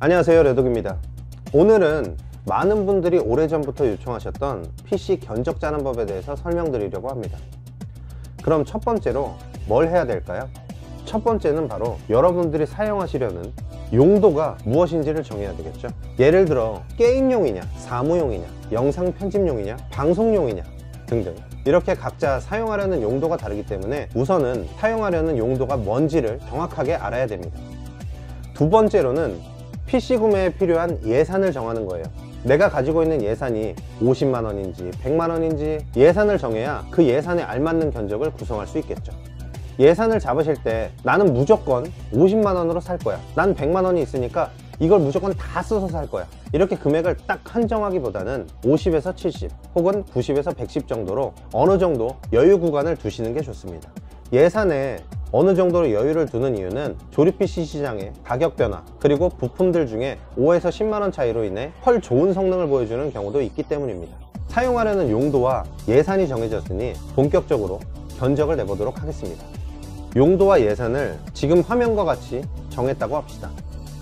안녕하세요 레독입니다. 오늘은 많은 분들이 오래전부터 요청하셨던 PC 견적 짜는 법에 대해서 설명드리려고 합니다. 그럼 첫 번째로 뭘 해야 될까요? 첫 번째는 바로 여러분들이 사용하시려는 용도가 무엇인지를 정해야 되겠죠. 예를 들어 게임용이냐 사무용이냐 영상 편집용이냐 방송용이냐 등등. 이렇게 각자 사용하려는 용도가 다르기 때문에 우선은 사용하려는 용도가 뭔지를 정확하게 알아야 됩니다. 두 번째로는 PC 구매에 필요한 예산을 정하는 거예요. 내가 가지고 있는 예산이 50만원인지 100만원인지 예산을 정해야 그 예산에 알맞는 견적을 구성할 수 있겠죠. 예산을 잡으실 때 나는 무조건 50만원으로 살 거야. 난 100만원이 있으니까 이걸 무조건 다 써서 살 거야. 이렇게 금액을 딱 한정하기보다는 50에서 70 혹은 90에서 110 정도로 어느 정도 여유 구간을 두시는 게 좋습니다. 예산에 어느 정도로 여유를 두는 이유는 조립 PC 시장의 가격 변화 그리고 부품들 중에 5에서 10만원 차이로 인해 훨 좋은 성능을 보여주는 경우도 있기 때문입니다. 사용하려는 용도와 예산이 정해졌으니 본격적으로 견적을 내보도록 하겠습니다. 용도와 예산을 지금 화면과 같이 정했다고 합시다.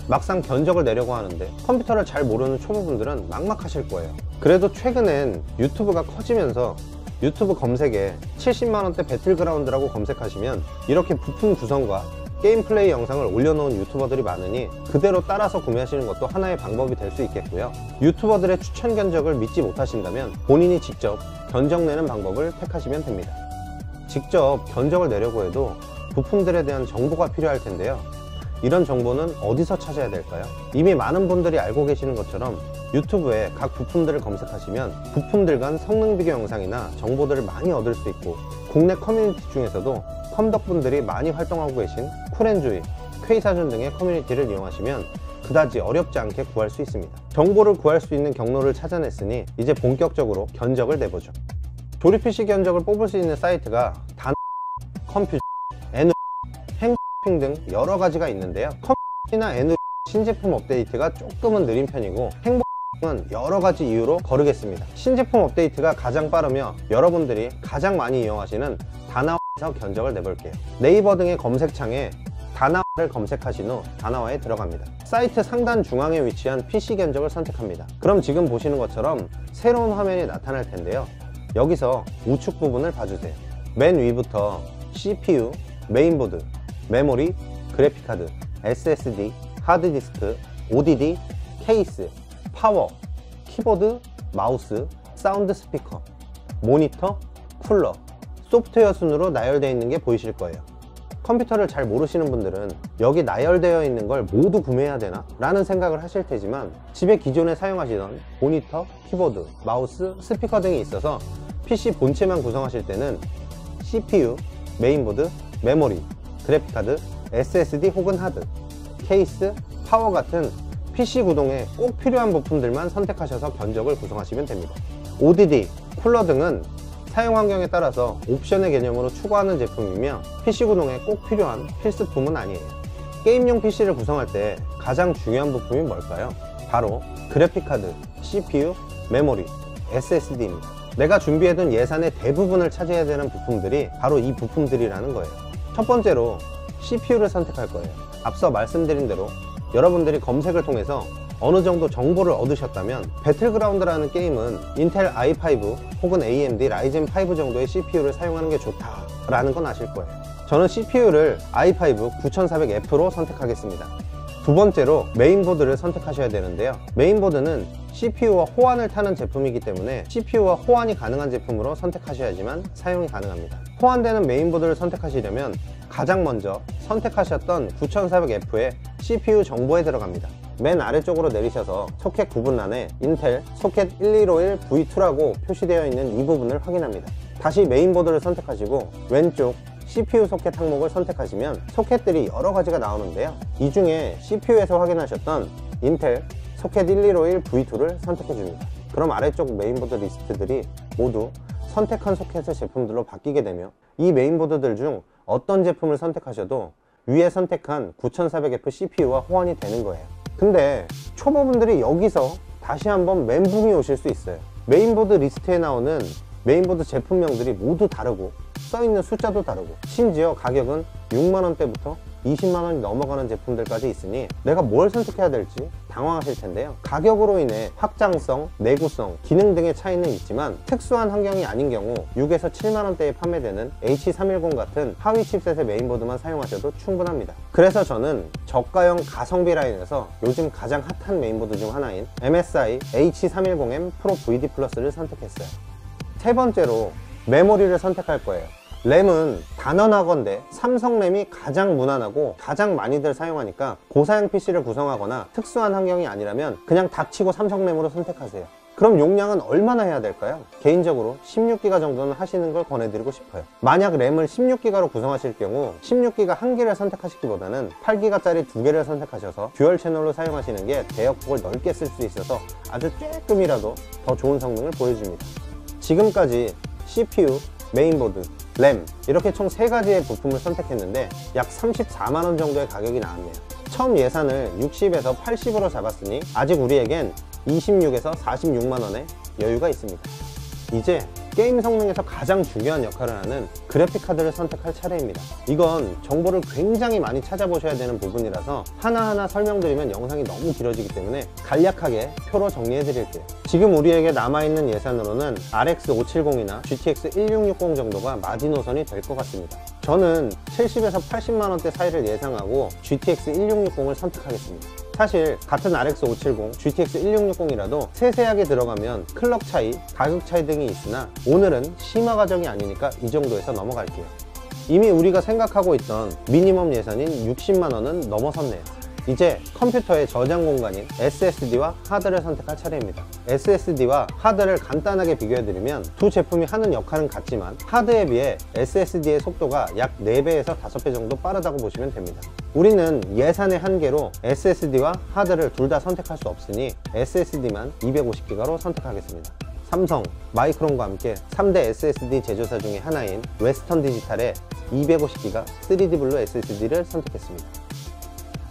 막상 견적을 내려고 하는데 컴퓨터를 잘 모르는 초보분들은 막막하실 거예요. 그래도 최근엔 유튜브가 커지면서 유튜브 검색에 70만원대 배틀그라운드라고 검색하시면 이렇게 부품 구성과 게임 플레이 영상을 올려놓은 유튜버들이 많으니 그대로 따라서 구매하시는 것도 하나의 방법이 될 수 있겠고요. 유튜버들의 추천 견적을 믿지 못하신다면 본인이 직접 견적 내는 방법을 택하시면 됩니다. 직접 견적을 내려고 해도 부품들에 대한 정보가 필요할 텐데요 이런 정보는 어디서 찾아야 될까요? 이미 많은 분들이 알고 계시는 것처럼 유튜브에 각 부품들을 검색하시면 부품들 간 성능 비교 영상이나 정보들을 많이 얻을 수 있고 국내 커뮤니티 중에서도 컴덕분들이 많이 활동하고 계신 쿨엔조이, 퀘이사존 등의 커뮤니티를 이용하시면 그다지 어렵지 않게 구할 수 있습니다 정보를 구할 수 있는 경로를 찾아냈으니 이제 본격적으로 견적을 내보죠 조립 PC 견적을 뽑을 수 있는 사이트가 단 행핑 등 여러 가지가 있는데요. 컴퓨터나 N 신제품 업데이트가 조금은 느린 편이고 행복 은 여러 가지 이유로 거르겠습니다. 신제품 업데이트가 가장 빠르며 여러분들이 가장 많이 이용하시는 다나와에서 견적을 내볼게요. 네이버 등의 검색창에 다나와를 검색하신 후 다나와에 들어갑니다. 사이트 상단 중앙에 위치한 PC 견적을 선택합니다. 그럼 지금 보시는 것처럼 새로운 화면이 나타날 텐데요. 여기서 우측 부분을 봐주세요. 맨 위부터 CPU, 메인보드, 메모리, 그래픽카드, SSD, 하드디스크, ODD, 케이스, 파워, 키보드, 마우스, 사운드 스피커, 모니터, 쿨러, 소프트웨어 순으로 나열되어 있는 게 보이실 거예요 컴퓨터를 잘 모르시는 분들은 여기 나열되어 있는 걸 모두 구매해야 되나? 라는 생각을 하실 테지만 집에 기존에 사용하시던 모니터, 키보드, 마우스, 스피커 등이 있어서 PC 본체만 구성하실 때는 CPU, 메인보드, 메모리, 그래픽카드, SSD 혹은 하드, 케이스, 파워 같은 PC 구동에 꼭 필요한 부품들만 선택하셔서 견적을 구성하시면 됩니다. ODD, 쿨러 등은 사용 환경에 따라서 옵션의 개념으로 추가하는 제품이며 PC 구동에 꼭 필요한 필수품은 아니에요. 게임용 PC를 구성할 때 가장 중요한 부품이 뭘까요? 바로 그래픽카드, CPU, 메모리, SSD입니다. 내가 준비해둔 예산의 대부분을 차지해야 되는 부품들이 바로 이 부품들이라는 거예요. 첫 번째로 CPU를 선택할 거예요. 앞서 말씀드린 대로 여러분들이 검색을 통해서 어느 정도 정보를 얻으셨다면 배틀그라운드라는 게임은 인텔 i5 혹은 AMD 라이젠 5 정도의 CPU를 사용하는 게 좋다 라는 건 아실 거예요. 저는 CPU를 i5 9400F로 선택하겠습니다. 두 번째로 메인보드를 선택하셔야 되는데요. 메인보드는 CPU와 호환을 타는 제품이기 때문에 CPU와 호환이 가능한 제품으로 선택하셔야지만 사용이 가능합니다 호환되는 메인보드를 선택하시려면 가장 먼저 선택하셨던 9400F의 CPU 정보에 들어갑니다. 맨 아래쪽으로 내리셔서 소켓 구분란에 인텔 소켓 1151 V2라고 표시되어 있는 이 부분을 확인합니다. 다시 메인보드를 선택하시고 왼쪽 CPU 소켓 항목을 선택하시면 소켓들이 여러 가지가 나오는데요. 이 중에 CPU에서 확인하셨던 인텔 소켓 1151 V2를 선택해 줍니다. 그럼 아래쪽 메인보드 리스트들이 모두 선택한 소켓의 제품들로 바뀌게 되며 이 메인보드들 중 어떤 제품을 선택하셔도 위에 선택한 9400F CPU와 호환이 되는 거예요. 근데 초보분들이 여기서 다시 한번 멘붕이 오실 수 있어요. 메인보드 리스트에 나오는 메인보드 제품명들이 모두 다르고 써있는 숫자도 다르고 심지어 가격은 6만원대부터 20만원이 넘어가는 제품들까지 있으니 내가 뭘 선택해야 될지 당황하실 텐데요. 가격으로 인해 확장성, 내구성, 기능 등의 차이는 있지만 특수한 환경이 아닌 경우 6에서 7만원대에 판매되는 H310 같은 하위 칩셋의 메인보드만 사용하셔도 충분합니다. 그래서 저는 저가형 가성비 라인에서 요즘 가장 핫한 메인보드 중 하나인 MSI H310M Pro VD Plus를 선택했어요. 세 번째로 메모리를 선택할 거예요. 램은 단언하건대 삼성 램이 가장 무난하고 가장 많이들 사용하니까 고사양 PC를 구성하거나 특수한 환경이 아니라면 그냥 닥치고 삼성 램으로 선택하세요. 그럼 용량은 얼마나 해야 될까요? 개인적으로 16기가 정도는 하시는 걸 권해드리고 싶어요. 만약 램을 16기가로 구성하실 경우 16기가 한 개를 선택하시기보다는 8기가짜리 두 개를 선택하셔서 듀얼 채널로 사용하시는 게 대역폭을 넓게 쓸 수 있어서 아주 조금이라도 더 좋은 성능을 보여줍니다. 지금까지 CPU, 메인보드, 램 이렇게 총 세가지의 부품을 선택했는데 약 34만원 정도의 가격이 나왔네요. 처음 예산을 60에서 80으로 잡았으니 아직 우리에겐 26에서 46만원의 여유가 있습니다. 이제 게임 성능에서 가장 중요한 역할을 하는 그래픽 카드를 선택할 차례입니다. 이건 정보를 굉장히 많이 찾아보셔야 되는 부분이라서 하나하나 설명드리면 영상이 너무 길어지기 때문에 간략하게 표로 정리해 드릴게요. 지금 우리에게 남아있는 예산으로는 RX 570이나 GTX 1660 정도가 마지노선이 될 것 같습니다. 저는 70에서 80만원대 사이를 예상하고 GTX 1660을 선택하겠습니다 사실 같은 RX 570, GTX 1660이라도 세세하게 들어가면 클럭 차이, 가격 차이 등이 있으나 오늘은 심화 과정이 아니니까 이 정도에서 넘어갈게요. 이미 우리가 생각하고 있던 미니멈 예산인 60만원은 넘어섰네요. 이제 컴퓨터의 저장 공간인 SSD와 하드를 선택할 차례입니다. SSD와 하드를 간단하게 비교해드리면 두 제품이 하는 역할은 같지만 하드에 비해 SSD의 속도가 약 4배에서 5배 정도 빠르다고 보시면 됩니다. 우리는 예산의 한계로 SSD와 하드를 둘 다 선택할 수 없으니 SSD만 250기가로 선택하겠습니다. 삼성, 마이크론과 함께 3대 SSD 제조사 중의 하나인 웨스턴 디지털의 250기가 3D 블루 SSD를 선택했습니다.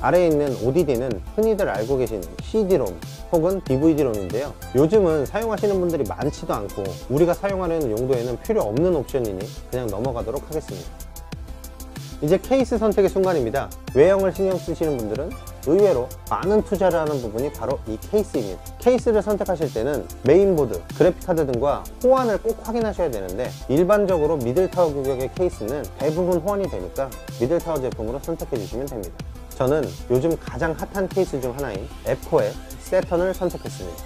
아래에 있는 ODD는 흔히들 알고 계시는 CD-ROM 혹은 DVD-ROM인데요. 요즘은 사용하시는 분들이 많지도 않고 우리가 사용하는 용도에는 필요 없는 옵션이니 그냥 넘어가도록 하겠습니다. 이제 케이스 선택의 순간입니다. 외형을 신경 쓰시는 분들은 의외로 많은 투자를 하는 부분이 바로 이 케이스입니다. 케이스를 선택하실 때는 메인보드, 그래픽카드 등과 호환을 꼭 확인하셔야 되는데 일반적으로 미들타워 규격의 케이스는 대부분 호환이 되니까 미들타워 제품으로 선택해 주시면 됩니다 저는 요즘 가장 핫한 케이스 중 하나인 앱코의 새턴을 선택했습니다.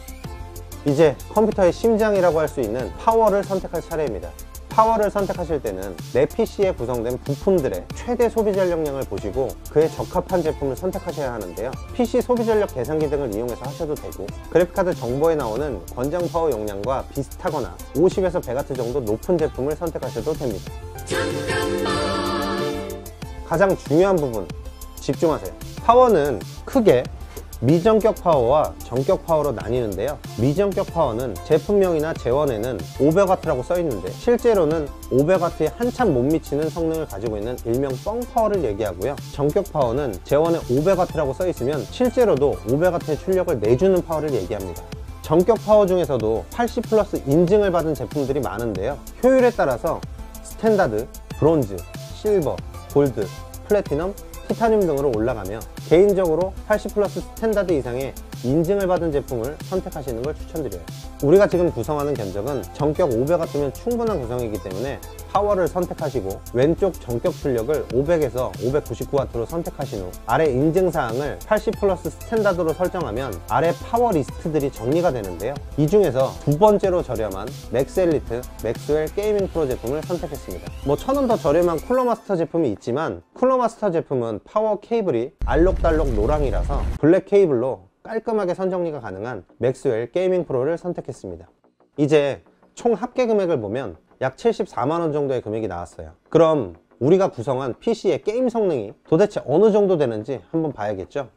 이제 컴퓨터의 심장이라고 할 수 있는 파워를 선택할 차례입니다. 파워를 선택하실 때는 내 PC에 구성된 부품들의 최대 소비 전력량을 보시고 그에 적합한 제품을 선택하셔야 하는데요. PC 소비 전력 계산기 등을 이용해서 하셔도 되고 그래픽카드 정보에 나오는 권장 파워 용량과 비슷하거나 50에서 100W 정도 높은 제품을 선택하셔도 됩니다. 가장 중요한 부분 집중하세요. 파워는 크게 미정격 파워와 정격 파워로 나뉘는데요. 미정격 파워는 제품명이나 제원에는 500W라고 써있는데 실제로는 500W에 한참 못 미치는 성능을 가지고 있는 일명 뻥 파워를 얘기하고요. 정격 파워는 제원에 500W라고 써있으면 실제로도 500W의 출력을 내주는 파워를 얘기합니다. 정격 파워 중에서도 80 플러스 인증을 받은 제품들이 많은데요. 효율에 따라서 스탠다드, 브론즈, 실버, 골드, 플래티넘, 티타늄 등으로 올라가며 개인적으로 80 플러스 스탠다드 이상의 인증을 받은 제품을 선택하시는 걸 추천드려요. 우리가 지금 구성하는 견적은 정격 500W면 충분한 구성이기 때문에 파워를 선택하시고 왼쪽 전격 출력을 500에서 599W로 선택하신 후 아래 인증사항을 80 플러스 스탠다드로 설정하면 아래 파워 리스트들이 정리가 되는데요. 이 중에서 두 번째로 저렴한 맥스 엘리트 맥스웰 게이밍 프로 제품을 선택했습니다. 뭐 천원 더 저렴한 쿨러마스터 제품이 있지만 쿨러마스터 제품은 파워 케이블이 알록달록 노랑이라서 블랙 케이블로 깔끔하게 선정리가 가능한 맥스웰 게이밍 프로를 선택했습니다. 이제 총 합계 금액을 보면 약 74만원 정도의 금액이 나왔어요. 그럼 우리가 구성한 PC의 게임 성능이 도대체 어느 정도 되는지 한번 봐야겠죠?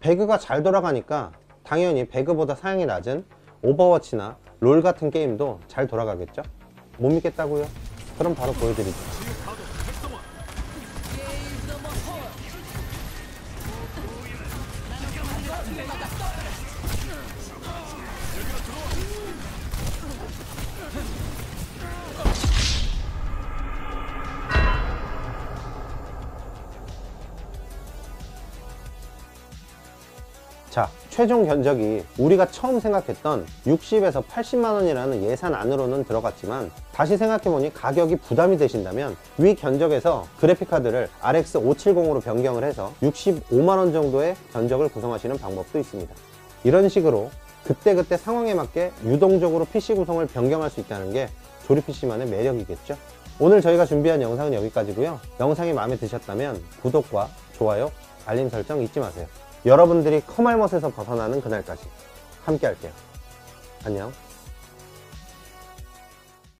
배그가 잘 돌아가니까 당연히 배그보다 사양이 낮은 오버워치나 롤 같은 게임도 잘 돌아가겠죠? 못 믿겠다고요? 그럼 바로 보여드리죠 자, 최종 견적이 우리가 처음 생각했던 60에서 80만 원이라는 예산 안으로는 들어갔지만 다시 생각해보니 가격이 부담이 되신다면 위 견적에서 그래픽카드를 RX 570으로 변경을 해서 65만 원 정도의 견적을 구성하시는 방법도 있습니다. 이런 식으로 그때그때 상황에 맞게 유동적으로 PC 구성을 변경할 수 있다는 게 조립 PC만의 매력이겠죠? 오늘 저희가 준비한 영상은 여기까지고요. 영상이 마음에 드셨다면 구독과 좋아요, 알림 설정 잊지 마세요. 여러분들이 커말못에서 벗어나는 그날까지 함께 할게요. 안녕.